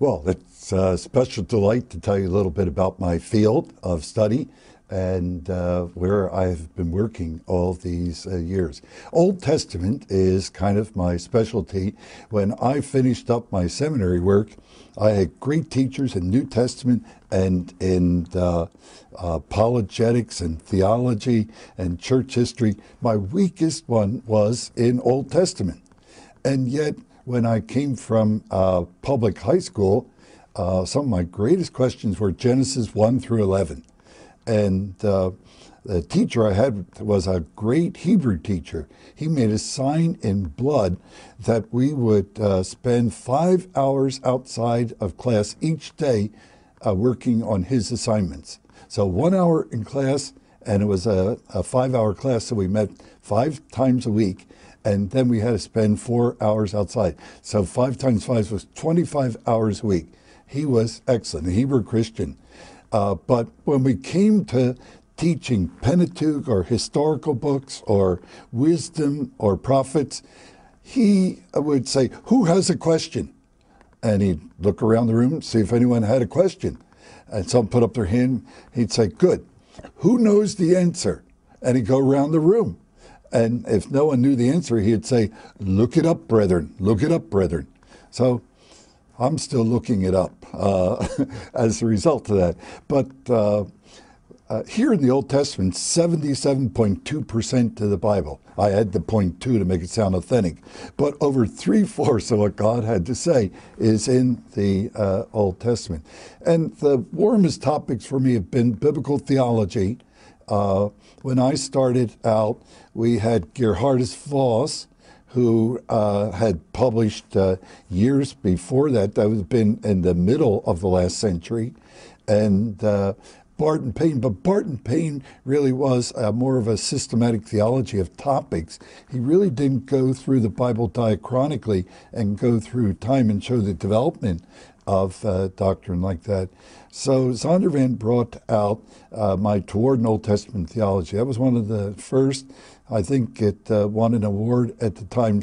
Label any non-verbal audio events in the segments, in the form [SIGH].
Well, it's a special delight to tell you a little bit about my field of study and uh, where I've been working all these uh, years. Old Testament is kind of my specialty. When I finished up my seminary work, I had great teachers in New Testament and in uh, apologetics and theology and church history. My weakest one was in Old Testament. And yet, when I came from uh, public high school, uh, some of my greatest questions were Genesis 1 through 11. And uh, the teacher I had was a great Hebrew teacher. He made a sign in blood that we would uh, spend five hours outside of class each day uh, working on his assignments. So one hour in class, and it was a, a five hour class, so we met five times a week and then we had to spend four hours outside. So five times five was 25 hours a week. He was excellent, a Hebrew Christian. Uh, but when we came to teaching Pentateuch or historical books or wisdom or prophets, he would say, Who has a question? And he'd look around the room, see if anyone had a question. And some put up their hand. He'd say, Good. Who knows the answer? And he'd go around the room. And if no one knew the answer, he'd say, Look it up, brethren. Look it up, brethren. So I'm still looking it up uh, [LAUGHS] as a result of that. But uh, uh, here in the Old Testament, 77.2% of the Bible, I had the point two to make it sound authentic, but over three fourths of what God had to say is in the uh, Old Testament. And the warmest topics for me have been biblical theology. Uh, when I started out, we had Gerhardus Vos, who uh, had published uh, years before that. That was been in the middle of the last century, and uh, Barton Payne. But Barton Payne really was uh, more of a systematic theology of topics. He really didn't go through the Bible diachronically and go through time and show the development of uh, doctrine like that. So Zondervan brought out uh, my Toward an Old Testament theology. That was one of the first. I think it uh, won an award at the time,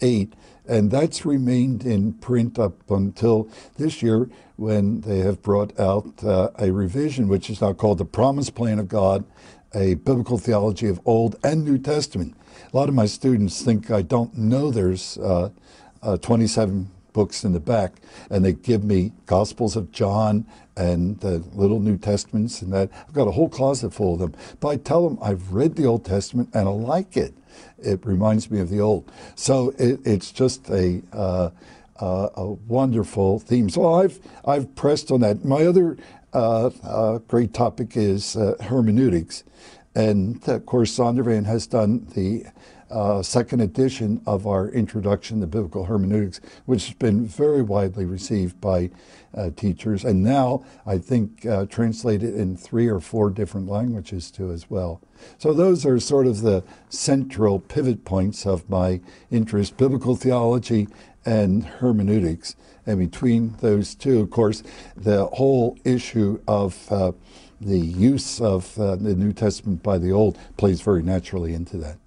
78, and that's remained in print up until this year when they have brought out uh, a revision, which is now called The Promise Plan of God, a biblical theology of Old and New Testament. A lot of my students think I don't know there's uh, uh, 27 books in the back, and they give me Gospels of John and the little New Testaments and that. I've got a whole closet full of them. But I tell them I've read the Old Testament and I like it. It reminds me of the Old. So it, it's just a uh, uh, a wonderful theme. So I've I've pressed on that. My other uh, uh great topic is uh, hermeneutics, and of course Zondervan has done the uh, second edition of our Introduction to Biblical Hermeneutics, which has been very widely received by uh, teachers, and now I think uh, translated in three or four different languages too as well. So those are sort of the central pivot points of my interest, biblical theology and hermeneutics. And between those two, of course, the whole issue of uh, the use of uh, the New Testament by the Old plays very naturally into that.